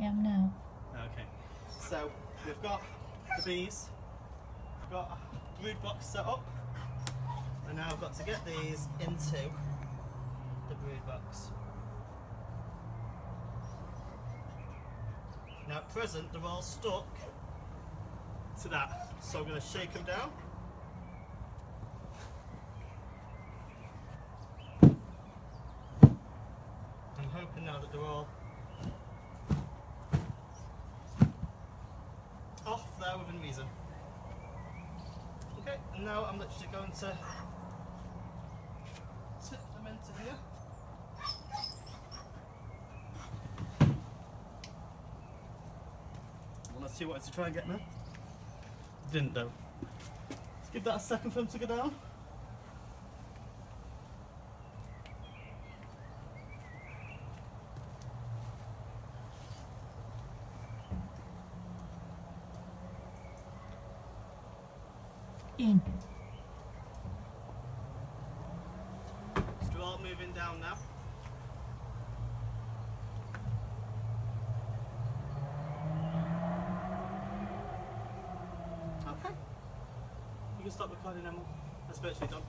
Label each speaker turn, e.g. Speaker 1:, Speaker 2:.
Speaker 1: Am now.
Speaker 2: Okay. So we've got the bees, we've got a brood box set up, and now I've got to get these into the brood box. Now at present they're all stuck to that, so I'm going to shake them down. I'm hoping now that they're all off there within reason. Okay, and now I'm literally going to tip them into here. Well, let's see what it's to try and get now. Didn't though. Let's give that a second for them to go down.
Speaker 1: In.
Speaker 2: So all moving down now. Okay. You can stop recording now. That's virtually done.